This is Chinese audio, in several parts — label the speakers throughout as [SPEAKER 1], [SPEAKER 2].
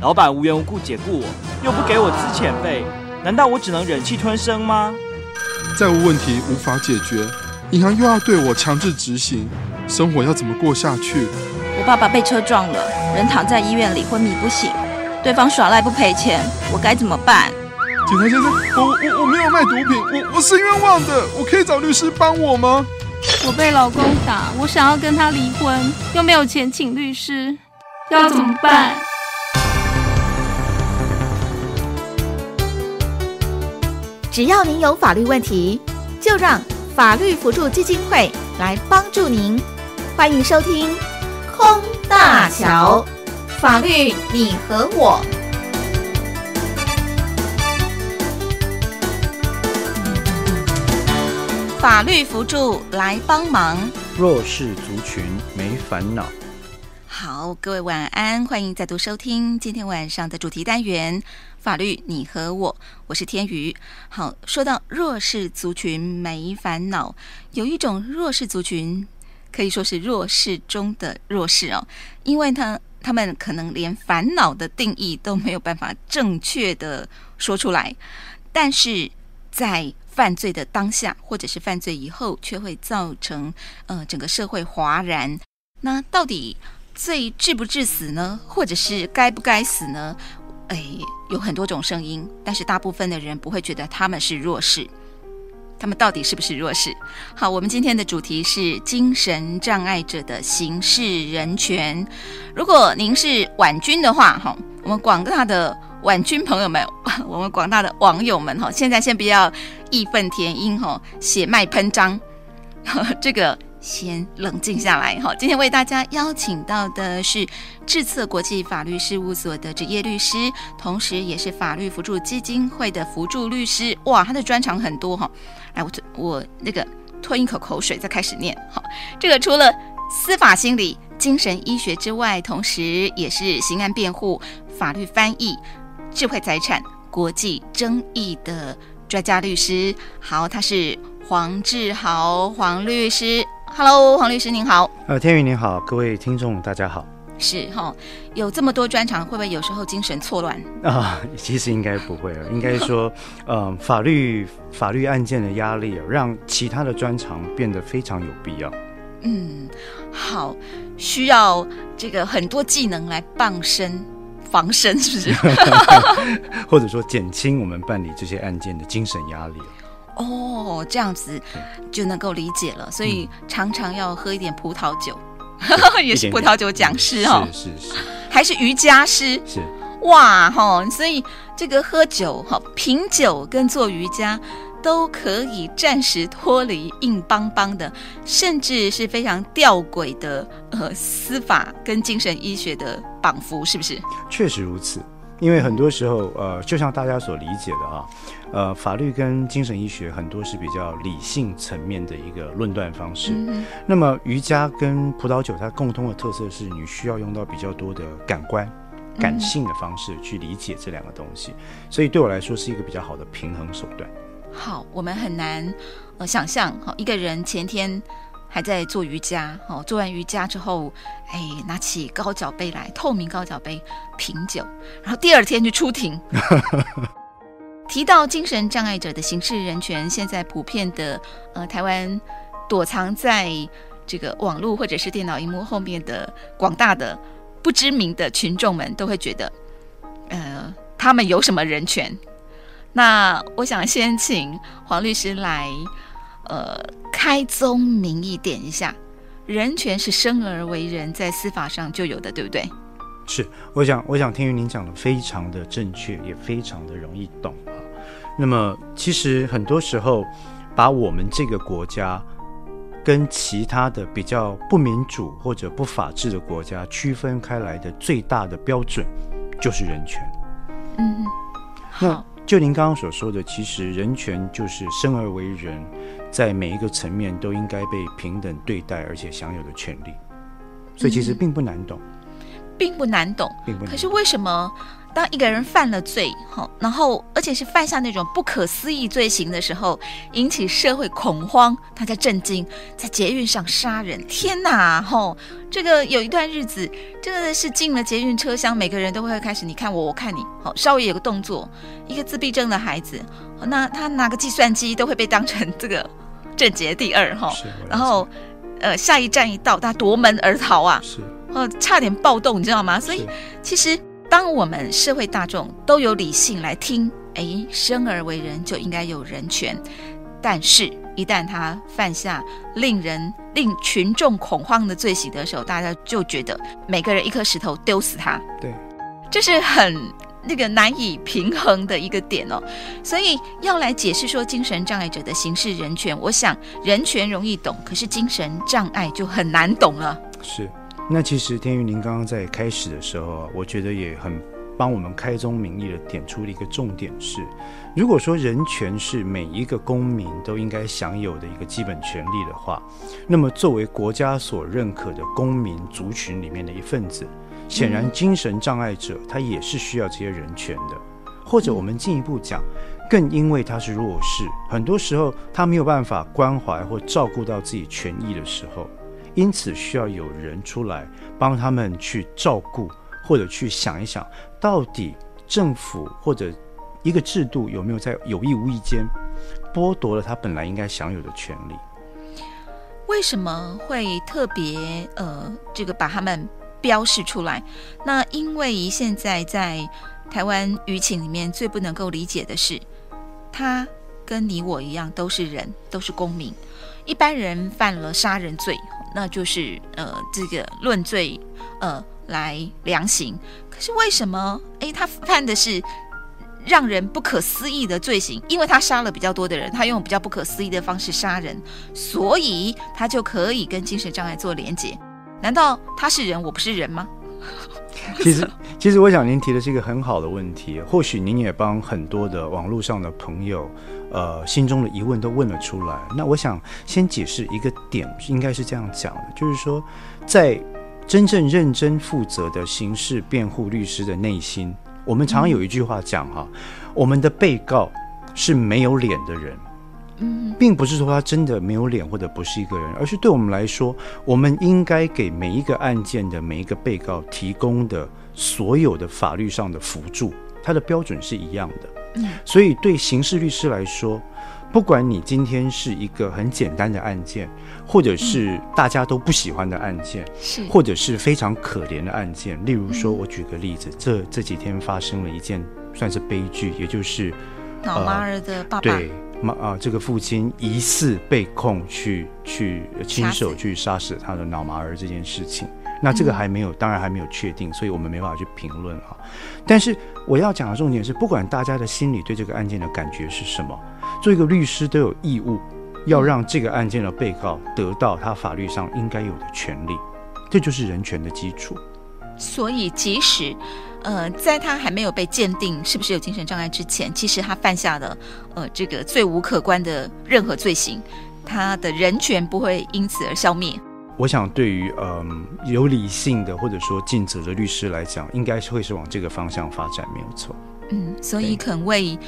[SPEAKER 1] 老板无缘无故解雇我，又不给我资遣费，难道我只能忍气吞声吗？
[SPEAKER 2] 债务问题无法解决，银行又要对我强制执行，生活要怎么过下去？
[SPEAKER 3] 我爸爸被车撞了，人躺在医院里昏迷不醒，对方耍赖不赔钱，我该怎么办？
[SPEAKER 2] 警察先生，我我我没有卖毒品，我我是冤枉的，我可以找律师帮我吗？
[SPEAKER 4] 我被老公打，我想要跟他离婚，又没有钱请律师，要怎么办？
[SPEAKER 5] 只要您有法律问题，就让法律辅助基金会来帮助您。欢迎收听《空大桥法律你和我》。
[SPEAKER 3] 法律辅助来帮忙，
[SPEAKER 6] 弱势族群没烦恼。
[SPEAKER 3] 好，各位晚安，欢迎再度收听今天晚上的主题单元《法律你和我》，我是天宇。好，说到弱势族群没烦恼，有一种弱势族群可以说是弱势中的弱势哦，因为他他们可能连烦恼的定义都没有办法正确的说出来，但是在犯罪的当下，或者是犯罪以后，却会造成呃整个社会哗然。那到底罪致不致死呢？或者是该不该死呢？哎，有很多种声音，但是大部分的人不会觉得他们是弱势。他们到底是不是弱势？好，我们今天的主题是精神障碍者的刑事人权。如果您是婉君的话，哈，我们广大的婉君朋友们，我们广大的网友们，哈，现在先不要义愤填膺，哈，血脉喷张，这个先冷静下来，好。今天为大家邀请到的是智策国际法律事务所的职业律师，同时也是法律辅助基金会的辅助律师。哇，他的专长很多，哈。来，我我那个吞一口口水，再开始念。好，这个除了司法心理、精神医学之外，同时也是刑案辩护、法律翻译、智慧财产、国际争议的专家律师。好，他是黄志豪黄律师。Hello，黄律师您好。
[SPEAKER 6] 呃，天宇您好，各位听众大家好。
[SPEAKER 3] 是哈，有这么多专长，会不会有时候精神错乱
[SPEAKER 6] 啊？其实应该不会了，应该说，呃，法律法律案件的压力让其他的专长变得非常有必要。
[SPEAKER 3] 嗯，好，需要这个很多技能来傍身防身，是不是？
[SPEAKER 6] 或者说减轻我们办理这些案件的精神压力。
[SPEAKER 3] 哦，这样子就能够理解了，所以常常要喝一点葡萄酒。也是葡萄酒讲师
[SPEAKER 6] 哦，是是是，
[SPEAKER 3] 还是瑜伽师
[SPEAKER 6] 是
[SPEAKER 3] 哇哈，所以这个喝酒哈，品酒跟做瑜伽都可以暂时脱离硬邦邦的，甚至是非常吊诡的呃司法跟精神医学的绑缚，是不是？
[SPEAKER 6] 确实如此。因为很多时候，呃，就像大家所理解的啊，呃，法律跟精神医学很多是比较理性层面的一个论断方式。那么瑜伽跟葡萄酒它共通的特色是你需要用到比较多的感官、感性的方式去理解这两个东西，所以对我来说是一个比较好的平衡手段。
[SPEAKER 3] 好，我们很难呃想象，哈，一个人前天。还在做瑜伽，哦，做完瑜伽之后，哎，拿起高脚杯来，透明高脚杯品酒，然后第二天就出庭。提到精神障碍者的刑事人权，现在普遍的，呃，台湾躲藏在这个网络或者是电脑荧幕后面的广大的不知名的群众们，都会觉得，呃，他们有什么人权？那我想先请黄律师来。呃，开宗明义点一下，人权是生而为人，在司法上就有的，对不对？
[SPEAKER 6] 是，我想，我想听于您讲的非常的正确，也非常的容易懂啊。那么，其实很多时候，把我们这个国家跟其他的比较不民主或者不法治的国家区分开来的最大的标准，就是人权。
[SPEAKER 3] 嗯，
[SPEAKER 6] 那就您刚刚所说的，其实人权就是生而为人。在每一个层面都应该被平等对待，而且享有的权利，所以其实并不难懂，
[SPEAKER 3] 并不难懂，
[SPEAKER 6] 并不。
[SPEAKER 3] 可是为什么当一个人犯了罪，哈，然后而且是犯下那种不可思议罪行的时候，引起社会恐慌，大家震惊，在捷运上杀人，天哪，吼，这个有一段日子真的是进了捷运车厢，每个人都会开始你看我，我看你，好，稍微有个动作，一个自闭症的孩子，那他拿个计算机都会被当成这个正杰第二，哈，然后，呃，下一站一到，他夺门而逃啊，
[SPEAKER 6] 是，
[SPEAKER 3] 哦，差点暴动，你知道吗？所以其实。当我们社会大众都有理性来听，哎，生而为人就应该有人权，但是，一旦他犯下令人令群众恐慌的罪行的时候，大家就觉得每个人一颗石头丢死他，
[SPEAKER 6] 对，
[SPEAKER 3] 这是很那个难以平衡的一个点哦。所以要来解释说精神障碍者的刑事人权，我想人权容易懂，可是精神障碍就很难懂了。
[SPEAKER 6] 是。那其实天宇，您刚刚在开始的时候，我觉得也很帮我们开宗明义的点出了一个重点是：如果说人权是每一个公民都应该享有的一个基本权利的话，那么作为国家所认可的公民族群里面的一份子，显然精神障碍者他也是需要这些人权的。或者我们进一步讲，更因为他是弱势，很多时候他没有办法关怀或照顾到自己权益的时候。因此，需要有人出来帮他们去照顾，或者去想一想，到底政府或者一个制度有没有在有意无意间剥夺了他本来应该享有的权利？
[SPEAKER 3] 为什么会特别呃，这个把他们标示出来？那因为现在在台湾舆情里面最不能够理解的是，他跟你我一样都是人，都是公民。一般人犯了杀人罪。那就是呃，这个论罪呃来量刑。可是为什么？哎，他犯的是让人不可思议的罪行，因为他杀了比较多的人，他用比较不可思议的方式杀人，所以他就可以跟精神障碍做连结。难道他是人，我不是人吗？
[SPEAKER 6] 其实，其实我想您提的是一个很好的问题，或许您也帮很多的网络上的朋友。呃，心中的疑问都问了出来。那我想先解释一个点，应该是这样讲的，就是说，在真正认真负责的刑事辩护律师的内心，我们常常有一句话讲哈，我们的被告是没有脸的人，嗯，并不是说他真的没有脸或者不是一个人，而是对我们来说，我们应该给每一个案件的每一个被告提供的所有的法律上的辅助，它的标准是一样的。所以，对刑事律师来说，不管你今天是一个很简单的案件，或者是大家都不喜欢的案件，
[SPEAKER 3] 是。
[SPEAKER 6] 或者是非常可怜的案件，例如说，我举个例子，这这几天发生了一件算是悲剧，也就是
[SPEAKER 3] 脑麻儿的爸爸。
[SPEAKER 6] 对妈啊，这个父亲疑似被控去去亲手去杀死他的脑麻儿这件事情。那这个还没有，当然还没有确定，所以我们没办法去评论哈。但是我要讲的重点是，不管大家的心里对这个案件的感觉是什么，做一个律师都有义务要让这个案件的被告得到他法律上应该有的权利，这就是人权的基础。
[SPEAKER 3] 所以，即使呃，在他还没有被鉴定是不是有精神障碍之前，其实他犯下的呃这个罪无可观的任何罪行，他的人权不会因此而消灭。
[SPEAKER 6] 我想，对于嗯有理性的或者说尽责的律师来讲，应该是会是往这个方向发展，没有错。
[SPEAKER 3] 嗯，所以肯为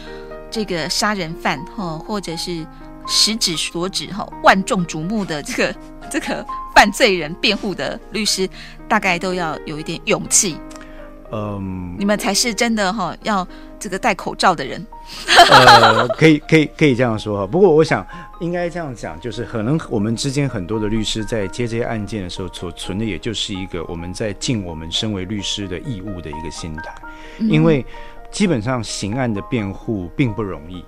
[SPEAKER 3] 这个杀人犯哈，或者是食指所指哈万众瞩目的这个 这个犯罪人辩护的律师，大概都要有一点勇气。嗯，你们才是真的哈，要这个戴口罩的人。
[SPEAKER 6] 呃，可以，可以，可以这样说哈。不过，我想应该这样讲，就是可能我们之间很多的律师在接这些案件的时候，所存的也就是一个我们在尽我们身为律师的义务的一个心态。因为基本上刑案的辩护并不容易，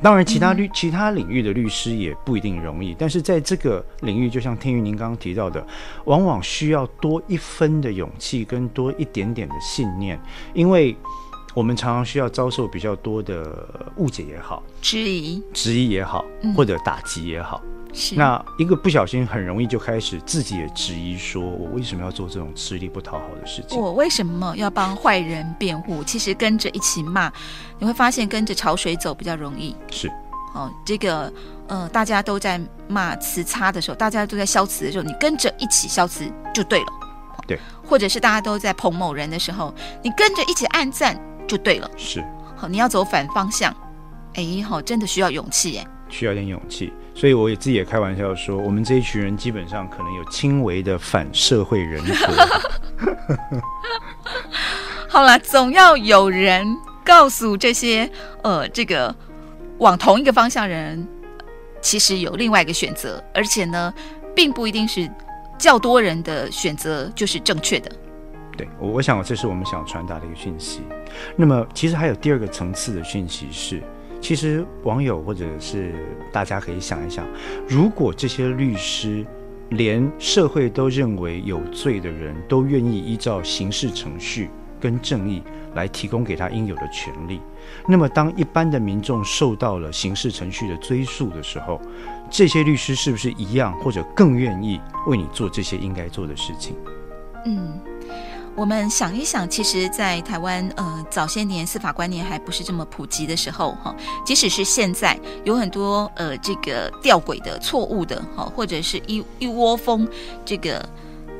[SPEAKER 6] 当然其他律其他领域的律师也不一定容易，但是在这个领域，就像天宇您刚刚提到的，往往需要多一分的勇气跟多一点点的信念，因为。我们常常需要遭受比较多的误解也好，
[SPEAKER 3] 质疑、
[SPEAKER 6] 质疑也好，或者打击也好。
[SPEAKER 3] 是
[SPEAKER 6] 那一个不小心，很容易就开始自己也质疑，说我为什么要做这种吃力不讨好的事情？
[SPEAKER 3] 我为什么要帮坏人辩护？其实跟着一起骂，你会发现跟着潮水走比较容易。
[SPEAKER 6] 是
[SPEAKER 3] 哦，这个呃，大家都在骂词差的时候，大家都在消词的时候，你跟着一起消词就对了。
[SPEAKER 6] 对，
[SPEAKER 3] 或者是大家都在捧某人的时候，你跟着一起暗赞。就对了。
[SPEAKER 6] 是
[SPEAKER 3] 好，你要走反方向，哎，好，真的需要勇气，哎，
[SPEAKER 6] 需要点勇气。所以我也自己也开玩笑说，我们这一群人基本上可能有轻微的反社会人格。
[SPEAKER 3] 好了，总要有人告诉这些呃，这个往同一个方向人，其实有另外一个选择，而且呢，并不一定是较多人的选择就是正确的。
[SPEAKER 6] 对，我我想这是我们想传达的一个讯息。那么，其实还有第二个层次的讯息是，其实网友或者是大家可以想一想，如果这些律师连社会都认为有罪的人都愿意依照刑事程序跟正义来提供给他应有的权利，那么当一般的民众受到了刑事程序的追诉的时候，这些律师是不是一样或者更愿意为你做这些应该做的事情？
[SPEAKER 3] 嗯。我们想一想，其实，在台湾，呃，早些年司法观念还不是这么普及的时候，哈，即使是现在，有很多呃这个吊诡的、错误的，哈，或者是一一窝蜂这个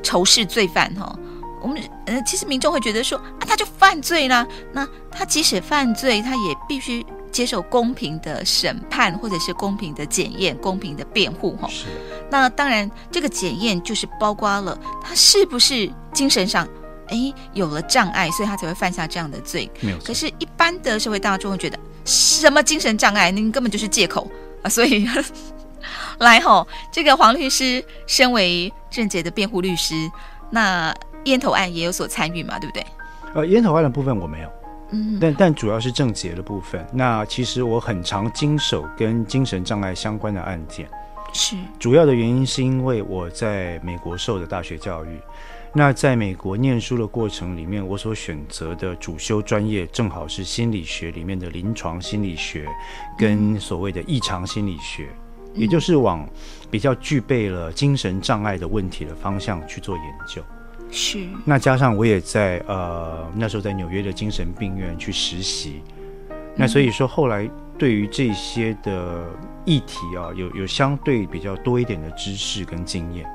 [SPEAKER 3] 仇视罪犯，哈，我们呃，其实民众会觉得说，啊，他就犯罪啦，那他即使犯罪，他也必须接受公平的审判，或者是公平的检验、公平的辩护，哈。
[SPEAKER 6] 是。
[SPEAKER 3] 那当然，这个检验就是包括了他是不是精神上。哎，有了障碍，所以他才会犯下这样的罪。
[SPEAKER 6] 没有。
[SPEAKER 3] 可是，一般的社会大众会觉得，什么精神障碍，您根本就是借口啊！所以，来吼，这个黄律师身为郑杰的辩护律师，那烟头案也有所参与嘛，对不对？
[SPEAKER 6] 呃，烟头案的部分我没有，嗯，但但主要是郑杰的部分。那其实我很常经手跟精神障碍相关的案件，
[SPEAKER 3] 是
[SPEAKER 6] 主要的原因是因为我在美国受的大学教育。那在美国念书的过程里面，我所选择的主修专业正好是心理学里面的临床心理学，跟所谓的异常心理学，也就是往比较具备了精神障碍的问题的方向去做研究。
[SPEAKER 3] 是。
[SPEAKER 6] 那加上我也在呃那时候在纽约的精神病院去实习，那所以说后来对于这些的议题啊，有有相对比较多一点的知识跟经验。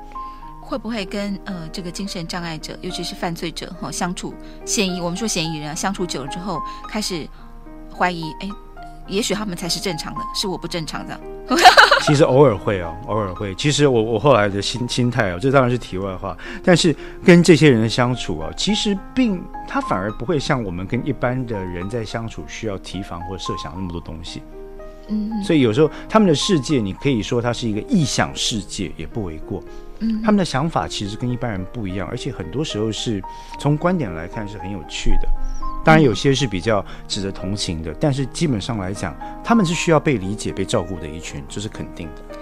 [SPEAKER 3] 会不会跟呃这个精神障碍者，尤其是犯罪者哈相处嫌疑？我们说嫌疑人啊，相处久了之后，开始怀疑，哎，也许他们才是正常的，是我不正常的。
[SPEAKER 6] 其实偶尔会哦，偶尔会。其实我我后来的心心态哦，这当然是题外话。但是跟这些人的相处啊，其实并他反而不会像我们跟一般的人在相处需要提防或设想那么多东西。
[SPEAKER 3] 嗯，
[SPEAKER 6] 所以有时候他们的世界，你可以说它是一个臆想世界，也不为过。他们的想法其实跟一般人不一样，而且很多时候是从观点来看是很有趣的。当然，有些是比较值得同情的，但是基本上来讲，他们是需要被理解、被照顾的一群，这是肯定的。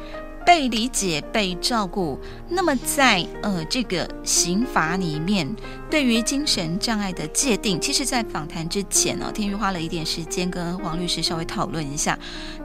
[SPEAKER 3] 被理解、被照顾。那么，在呃这个刑法里面，对于精神障碍的界定，其实，在访谈之前呢，天宇花了一点时间跟黄律师稍微讨论一下，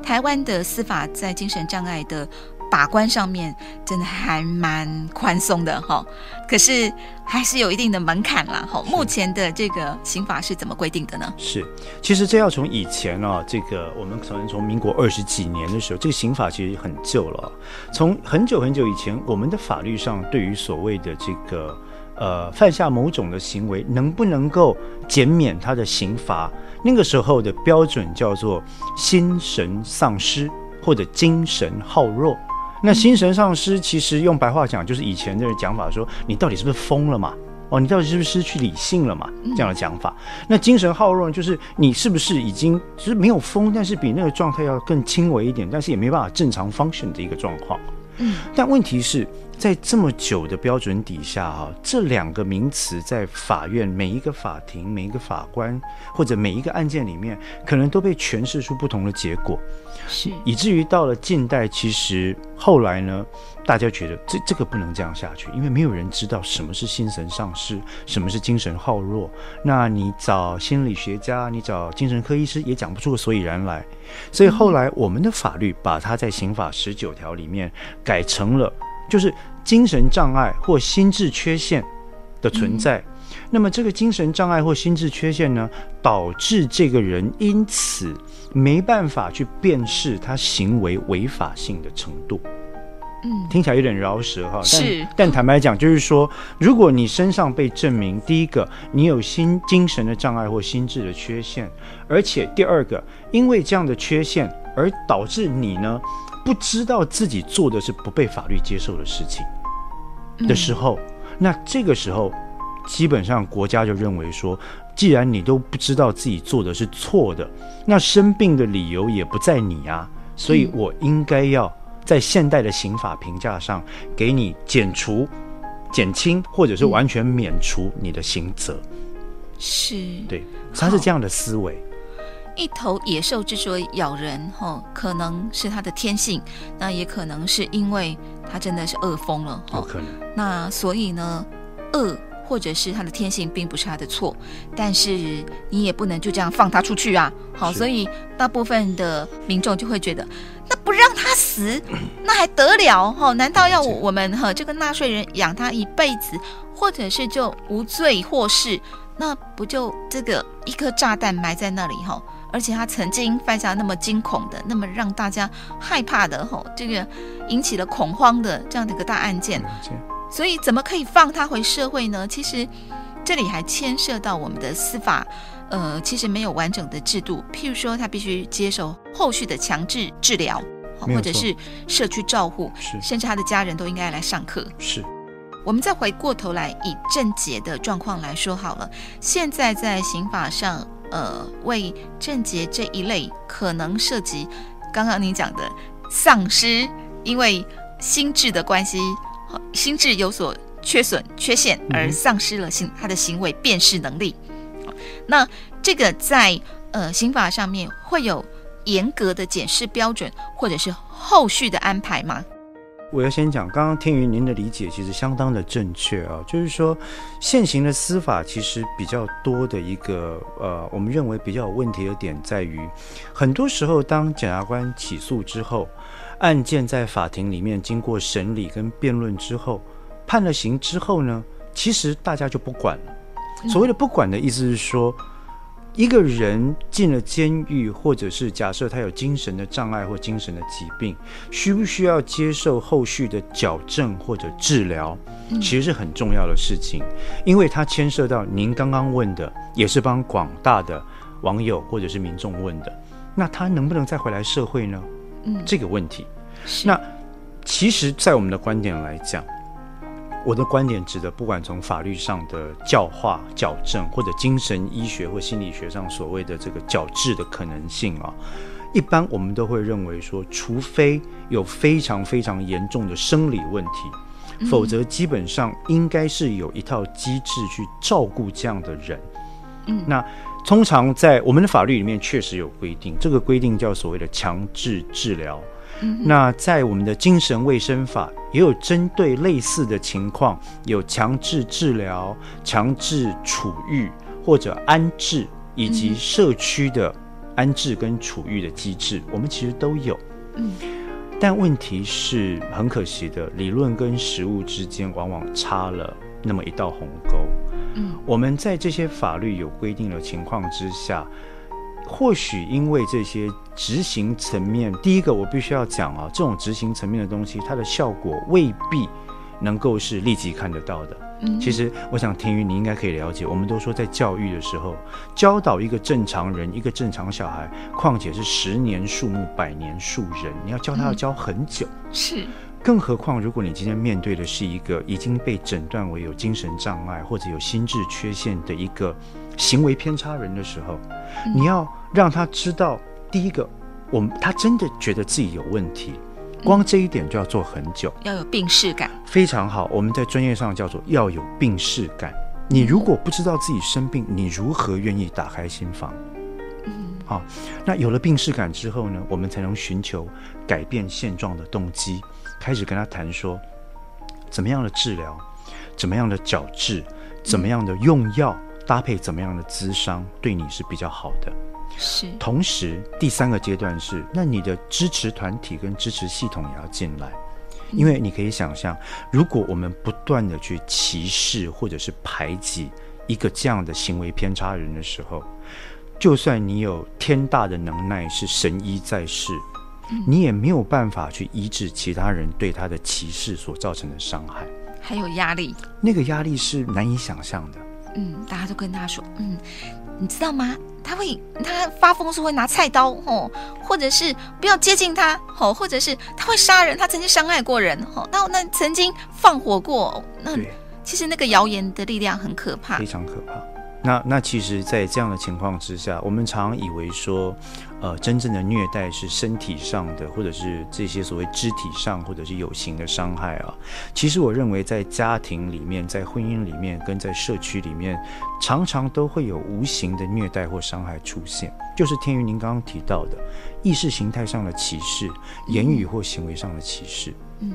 [SPEAKER 3] 台湾的司法在精神障碍的。把关上面真的还蛮宽松的哈，可是还是有一定的门槛啦哈。目前的这个刑法是怎么规定的呢？
[SPEAKER 6] 是，其实这要从以前啊，这个我们可能从民国二十几年的时候，这个刑法其实很旧了。从很久很久以前，我们的法律上对于所谓的这个呃犯下某种的行为，能不能够减免他的刑罚，那个时候的标准叫做心神丧失或者精神好弱。那心神丧失，其实用白话讲，就是以前的讲法，说你到底是不是疯了嘛？哦，你到底是不是失去理性了嘛？这样的讲法。那精神耗弱，就是你是不是已经其实没有疯，但是比那个状态要更轻微一点，但是也没办法正常 function 的一个状况。
[SPEAKER 3] 嗯，
[SPEAKER 6] 但问题是。在这么久的标准底下，哈，这两个名词在法院每一个法庭、每一个法官或者每一个案件里面，可能都被诠释出不同的结果，
[SPEAKER 3] 是
[SPEAKER 6] 以至于到了近代，其实后来呢，大家觉得这这个不能这样下去，因为没有人知道什么是心神丧失，什么是精神耗弱。那你找心理学家，你找精神科医师也讲不出个所以然来。所以后来我们的法律把它在刑法十九条里面改成了。就是精神障碍或心智缺陷的存在，那么这个精神障碍或心智缺陷呢，导致这个人因此没办法去辨识他行为违法性的程度。
[SPEAKER 3] 嗯，
[SPEAKER 6] 听起来有点饶舌哈，
[SPEAKER 3] 是。
[SPEAKER 6] 但但坦白讲，就是说，如果你身上被证明，第一个你有心精神的障碍或心智的缺陷，而且第二个，因为这样的缺陷而导致你呢不知道自己做的是不被法律接受的事情的时候，那这个时候基本上国家就认为说，既然你都不知道自己做的是错的，那生病的理由也不在你啊，所以我应该要在现代的刑法评价上给你减除、减轻，或者是完全免除你的刑责。
[SPEAKER 3] 是，
[SPEAKER 6] 对，他是这样的思维。
[SPEAKER 3] 一头野兽之所以咬人，吼，可能是它的天性，那也可能是因为它真的是饿疯了，吼。
[SPEAKER 6] 有可能，
[SPEAKER 3] 那所以呢，饿或者是它的天性，并不是它的错，但是你也不能就这样放它出去啊。好，
[SPEAKER 6] 是
[SPEAKER 3] 所以大部分的民众就会觉得，那不让它死，那还得了？哈，难道要我们哈这个纳税人养它一辈子，或者是就无罪获释？那不就这个一颗炸弹埋在那里哈？而且他曾经犯下那么惊恐的、那么让大家害怕的吼，这个引起了恐慌的这样的一个大案件，所以怎么可以放他回社会呢？其实这里还牵涉到我们的司法，呃，其实没有完整的制度。譬如说，他必须接受后续的强制治疗，或者是社区照护，甚至他的家人都应该来上课。
[SPEAKER 6] 是
[SPEAKER 3] 我们再回过头来，以郑杰的状况来说好了。现在在刑法上，呃，为郑杰这一类可能涉及刚刚您讲的丧失，因为心智的关系，心智有所缺损、缺陷而丧失了行他的行为辨识能力。那这个在呃刑法上面会有严格的检视标准，或者是后续的安排吗？
[SPEAKER 6] 我要先讲，刚刚天云您的理解其实相当的正确啊，就是说现行的司法其实比较多的一个呃，我们认为比较有问题的点在于，很多时候当检察官起诉之后，案件在法庭里面经过审理跟辩论之后，判了刑之后呢，其实大家就不管了。所谓的不管的意思是说，一个人进了监狱，或者是假设他有精神的障碍或精神的疾病，需不需要接受后续的矫正或者治疗，其实是很重要的事情，因为它牵涉到您刚刚问的，也是帮广大的网友或者是民众问的，那他能不能再回来社会呢？
[SPEAKER 3] 嗯。
[SPEAKER 6] 这个问题，那其实，在我们的观点来讲，我的观点指的，不管从法律上的教化、矫正，或者精神医学或心理学上所谓的这个矫治的可能性啊，一般我们都会认为说，除非有非常非常严重的生理问题，否则基本上应该是有一套机制去照顾这样的人。
[SPEAKER 3] 嗯
[SPEAKER 6] 那通常在我们的法律里面确实有规定，这个规定叫所谓的强制治疗。那在我们的精神卫生法也有针对类似的情况，有强制治疗、强制处遇或者安置，以及社区的安置跟处遇的机制，我们其实都有。
[SPEAKER 3] 嗯，
[SPEAKER 6] 但问题是很可惜的，理论跟实务之间往往差了那么一道鸿沟。
[SPEAKER 3] 嗯，
[SPEAKER 6] 我们在这些法律有规定的情况之下，或许因为这些执行层面，第一个我必须要讲啊，这种执行层面的东西，它的效果未必能够是立即看得到的。
[SPEAKER 3] 嗯
[SPEAKER 6] 其实，我想天宇你应该可以了解，我们都说在教育的时候，教导一个正常人，一个正常小孩，况且是十年树木，百年树人，你要教他要教很久。
[SPEAKER 3] 是
[SPEAKER 6] 更何况，如果你今天面对的是一个已经被诊断为有精神障碍或者有心智缺陷的一个行为偏差人的时候，你要让他知道，第一个，我们他真的觉得自己有问题，光这一点就要做很久。
[SPEAKER 3] 要有病视感。
[SPEAKER 6] 非常好，我们在专业上叫做要有病视感。你如果不知道自己生病，你如何愿意打开心房？好，那有了病视感之后呢，我们才能寻求改变现状的动机，开始跟他谈说，怎么样的治疗，怎么样的矫治，怎么样的用药，搭配怎么样的资商，对你是比较好的。
[SPEAKER 3] 是。
[SPEAKER 6] 同时，第三个阶段是，那你的支持团体跟支持系统也要进来，因为你可以想象，如果我们不断的去歧视或者是排挤一个这样的行为偏差人的时候，就算你有天大的能耐，是神医在世，你也没有办法去医治其他人对他的歧视所造成的伤害，
[SPEAKER 3] 还有压力，
[SPEAKER 6] 那个压力是难以想象的。
[SPEAKER 3] 嗯，大家都跟他说，嗯，你知道吗？他会，他发疯是会拿菜刀，哦，或者是不要接近他，哦，或者是他会杀人，他曾经伤害过人，哦，那那曾经放火过，那其实那个谣言的力量很可怕，
[SPEAKER 6] 非常可怕。那那其实，在这样的情况之下，我们常以为说，呃，真正的虐待是身体上的，或者是这些所谓肢体上或者是有形的伤害啊。其实我认为，在家庭里面、在婚姻里面、跟在社区里面，常常都会有无形的虐待或伤害出现。就是天宇您刚刚提到的，意识形态上的歧视，言语或行为上的歧视。嗯。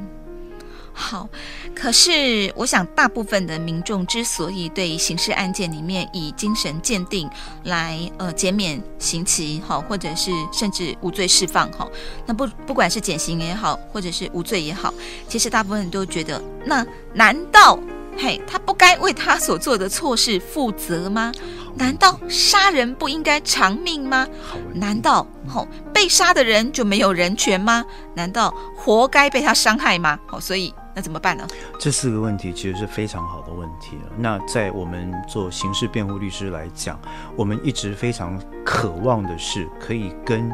[SPEAKER 3] 好，可是我想，大部分的民众之所以对刑事案件里面以精神鉴定来呃减免刑期，好，或者是甚至无罪释放，哈，那不不管是减刑也好，或者是无罪也好，其实大部分人都觉得，那难道嘿他不该为他所做的错事负责吗？难道杀人不应该偿命吗？难道吼被杀的人就没有人权吗？难道活该被他伤害吗？好，所以。那怎么办呢？
[SPEAKER 6] 这四个问题其实是非常好的问题了。那在我们做刑事辩护律师来讲，我们一直非常渴望的是可以跟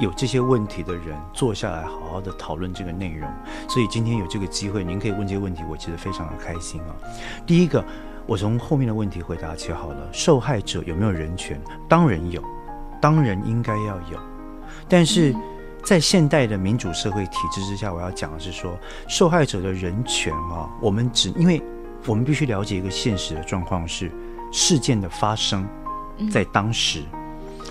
[SPEAKER 6] 有这些问题的人坐下来，好好的讨论这个内容。所以今天有这个机会，您可以问这些问题，我其实非常的开心啊。第一个，我从后面的问题回答起好了。受害者有没有人权？当然有，当然应该要有，但是。在现代的民主社会体制之下，我要讲的是说，受害者的人权啊，我们只因为我们必须了解一个现实的状况是，事件的发生在当时，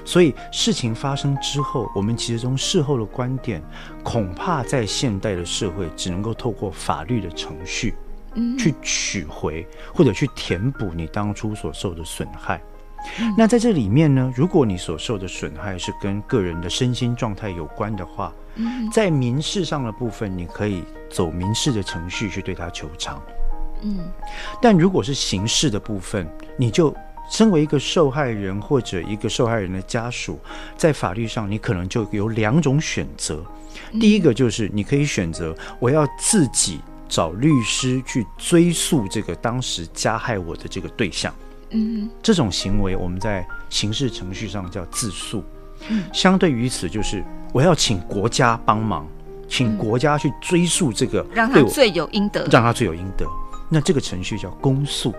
[SPEAKER 6] 所以事情发生之后，我们其实从事后的观点，恐怕在现代的社会只能够透过法律的程序，去取回或者去填补你当初所受的损害。那在这里面呢，如果你所受的损害是跟个人的身心状态有关的话，在民事上的部分，你可以走民事的程序去对他求偿。嗯，但如果是刑事的部分，你就身为一个受害人或者一个受害人的家属，在法律上你可能就有两种选择。第一个就是你可以选择我要自己找律师去追诉这个当时加害我的这个对象。嗯，这种行为我们在刑事程序上叫自诉。嗯，相对于此，就是我要请国家帮忙，请国家去追诉这个，
[SPEAKER 3] 让他罪有应得，
[SPEAKER 6] 让他罪有应得。那这个程序叫公诉。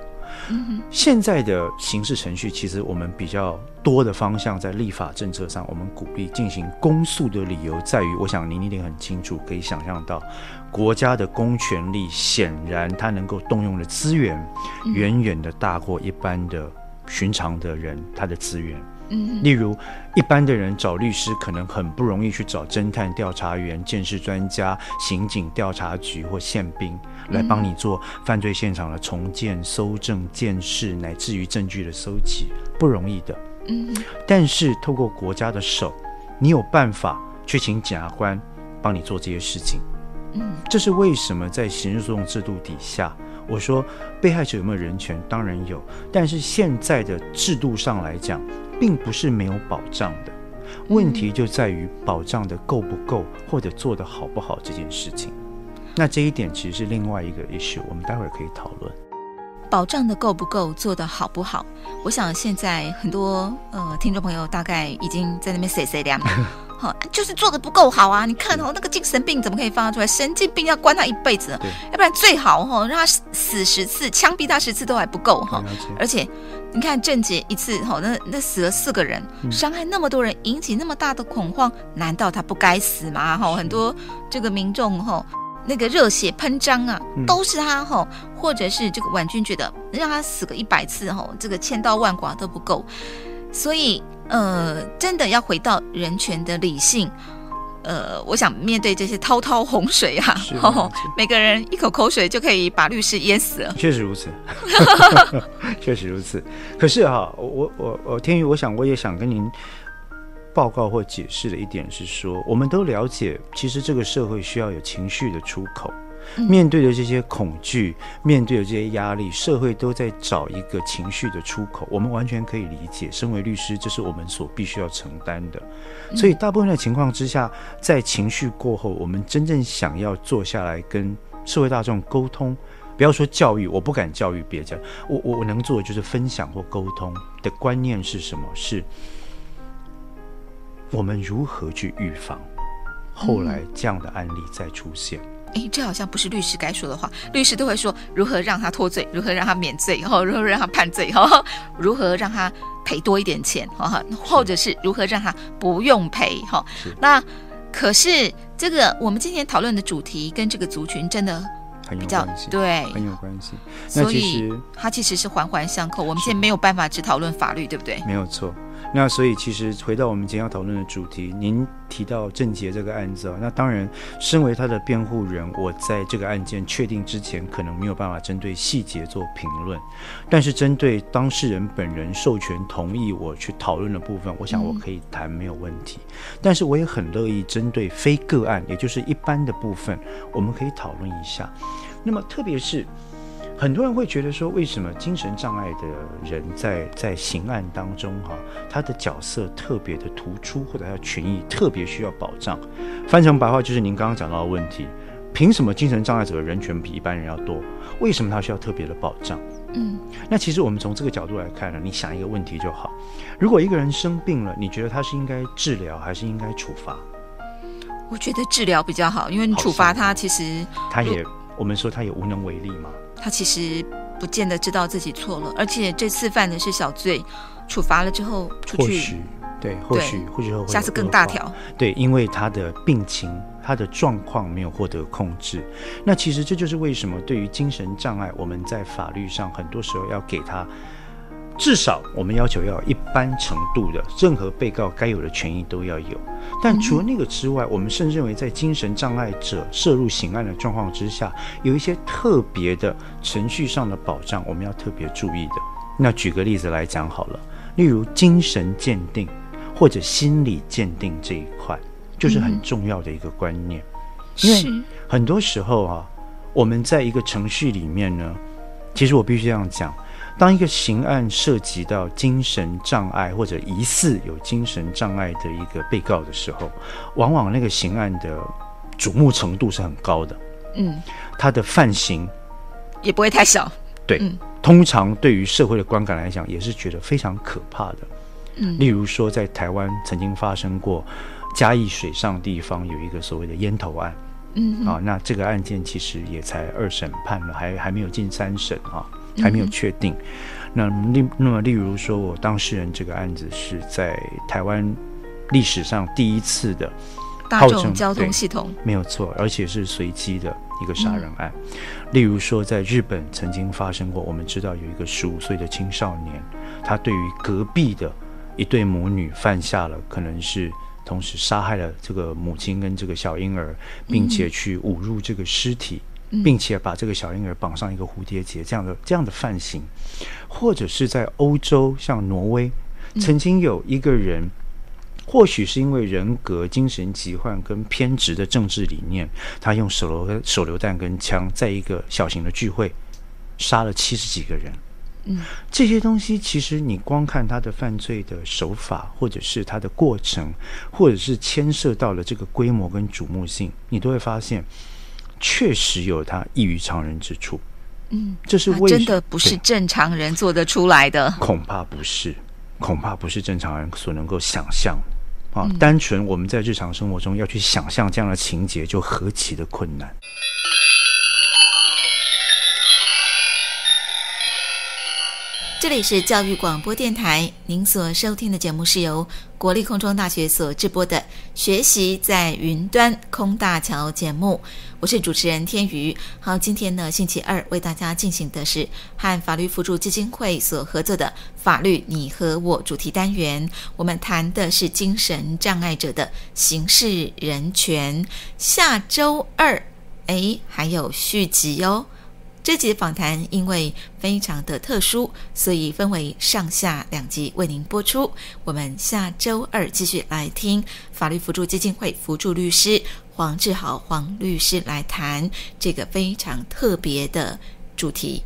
[SPEAKER 6] 现在的刑事程序，其实我们比较多的方向在立法政策上，我们鼓励进行公诉的理由在于，我想您一定很清楚，可以想象到，国家的公权力显然它能够动用的资源，远远的大过一般的寻常的人他的资源。嗯，例如一般的人找律师可能很不容易去找侦探、调查员、鉴识专家、刑警、调查局或宪兵。来帮你做犯罪现场的重建、搜证、鉴识，乃至于证据的搜集，不容易的。嗯，但是透过国家的手，你有办法去请检察官帮你做这些事情。嗯，这是为什么在刑事诉讼制度底下，我说被害者有没有人权？当然有，但是现在的制度上来讲，并不是没有保障的。问题就在于保障的够不够，或者做的好不好这件事情。那这一点其实是另外一个 issue，我们待会儿可以讨论。
[SPEAKER 3] 保障的够不够，做的好不好？我想现在很多呃听众朋友大概已经在那边 say say 两，好，就是做的不够好啊！你看哦，那个精神病怎么可以放出来？神经病要关他一辈子，要不然最好哈让他死十次，枪毙他十次都还不够哈。而且你看郑杰一次哈，那那死了四个人，伤害那么多人，引起那么大的恐慌，难道他不该死吗？哈，很多这个民众哈。那个热血喷张啊，都是他哈，或者是这个婉君觉得让他死个一百次哈，这个千刀万剐都不够，所以呃，真的要回到人权的理性，呃，我想面对这些滔滔洪水啊，每个人一口口水就可以把律师淹死了，
[SPEAKER 6] 确实如此，确实如此。可是哈，我我我天宇，我想我也想跟您。报告或解释的一点是说，我们都了解，其实这个社会需要有情绪的出口，面对的这些恐惧，面对的这些压力，社会都在找一个情绪的出口。我们完全可以理解，身为律师，这是我们所必须要承担的。所以，大部分的情况之下，在情绪过后，我们真正想要坐下来跟社会大众沟通，不要说教育，我不敢教育别人，我我我能做的就是分享或沟通的观念是什么？是我们如何去预防后来这样的案例再出现。
[SPEAKER 3] 哎，这好像不是律师该说的话。律师都会说如何让他脱罪，如何让他免罪，然后如何让他判罪，哈，如何让他赔多一点钱，哈，或者是如何让他不用赔，哈。那可是这个我们今天讨论的主题跟这个族群真的
[SPEAKER 6] 很有关系，
[SPEAKER 3] 对，
[SPEAKER 6] 很有关系。那
[SPEAKER 3] 所
[SPEAKER 6] 其
[SPEAKER 3] 以
[SPEAKER 6] 实
[SPEAKER 3] 它其实是环环相扣。我们现在没有办法只讨论法律，对不对？
[SPEAKER 6] 没有错。那所以其实回到我们今天要讨论的主题，您提到郑杰这个案子啊，那当然，身为他的辩护人，我在这个案件确定之前，可能没有办法针对细节做评论，但是针对当事人本人授权同意我去讨论的部分，我想我可以谈没有问题。但是我也很乐意针对非个案，也就是一般的部分，我们可以讨论一下。那么特别是。很多人会觉得说，为什么精神障碍的人在在刑案当中哈、他的角色特别的突出，或者他的权益特别需要保障？翻成白话就是您刚刚讲到的问题：凭什么精神障碍者的人权比一般人要多？为什么他需要特别的保障？
[SPEAKER 3] 嗯，
[SPEAKER 6] 那其实我们从这个角度来看呢，你想一个问题就好：如果一个人生病了，你觉得他是应该治疗还是应该处罚？
[SPEAKER 3] 我觉得治疗比较好，因为你处罚他，其实
[SPEAKER 6] 他也我们说他也无能为力嘛。
[SPEAKER 3] 他其实不见得知道自己错了，而且这次犯的是小罪，处罚了之后出去
[SPEAKER 6] 或许，对，或许或许会
[SPEAKER 3] 下次更大条。
[SPEAKER 6] 对，因为他的病情、他的状况没有获得控制。那其实这就是为什么对于精神障碍，我们在法律上很多时候要给他，至少我们要求要有一般程度的，任何被告该有的权益都要有。但除了那个之外，我们甚至认为在精神障碍者涉入刑案的状况之下，有一些特别的程序上的保障，我们要特别注意的。那举个例子来讲好了，例如精神鉴定或者心理鉴定这一块，就是很重要的一个观念。因为很多时候啊，我们在一个程序里面呢，其实我必须这样讲，当一个刑案涉及到精神障碍或者疑似有精神障碍的一个被告的时候，往往那个刑案的瞩目程度是很高的，
[SPEAKER 3] 嗯，
[SPEAKER 6] 他的犯行
[SPEAKER 3] 也不会太小。
[SPEAKER 6] 对，
[SPEAKER 3] 嗯
[SPEAKER 6] 通常对于社会的观感来讲，也是觉得非常可怕的。
[SPEAKER 3] 嗯
[SPEAKER 6] 例如说，在台湾曾经发生过嘉义水上地方有一个所谓的烟头案。
[SPEAKER 3] 嗯
[SPEAKER 6] 啊，那这个案件其实也才二审判了，还还没有进三审啊，还没有确定。那例那么，例如说，我当事人这个案子是在台湾历史上第一次的，
[SPEAKER 3] 大众交通系统，
[SPEAKER 6] 没有错，而且是随机的一个杀人案。例如说，在日本曾经发生过，我们知道有一个十五岁的青少年，他对于隔壁的一对母女犯下了可能是同时杀害了这个母亲跟这个小婴儿，并且去侮辱这个尸体。并且把这个小婴儿绑上一个蝴蝶结，这样的这样的犯行，或者是在欧洲，像挪威，曾经有一个人，或许是因为人格、精神疾患跟偏执的政治理念，他用手榴手榴弹跟枪，在一个小型的聚会杀了七十几个人。
[SPEAKER 3] 嗯，
[SPEAKER 6] 这些东西其实你光看他的犯罪的手法，或者是他的过程，或者是牵涉到了这个规模跟瞩目性，你都会发现，确实有它异于常人之处。
[SPEAKER 3] 嗯，
[SPEAKER 6] 这是
[SPEAKER 3] 真的不是正常人做得出来的。
[SPEAKER 6] 恐怕不是，恐怕不是正常人所能够想象的啊！单纯我们在日常生活中要去想象这样的情节，就何其的困难。
[SPEAKER 5] 这里是教育广播电台，您所收听的节目是由国立空中大学所制播的《学习在云端空大桥》节目，我是主持人天瑜。好，今天呢，星期二为大家进行的是和法律辅助基金会所合作的“法律你和我”主题单元，我们谈的是精神障碍者的刑事人权。下周二，哎，还有续集哦。
[SPEAKER 7] 这集访谈因为非常的特殊，所以分为上下两集为您播出。我们下周二继续来听法律辅助基金会辅助律师黄志豪黄律师来谈这个非常特别的主题。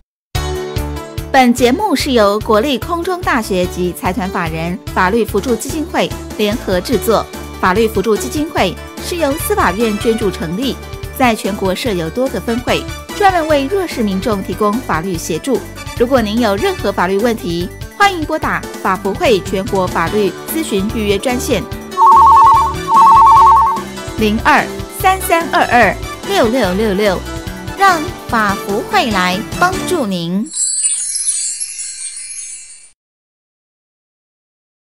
[SPEAKER 3] 本节目是由国立空中大学及财团法人法律辅助基金会联合制作。法律辅助基金会是由司法院捐助成立，在全国设有多个分会。专门为弱势民众提供法律协助。如果您有任何法律问题，欢迎拨打法福会全国法律咨询预约专线零二三三二二六六六六，让法福会来帮助您。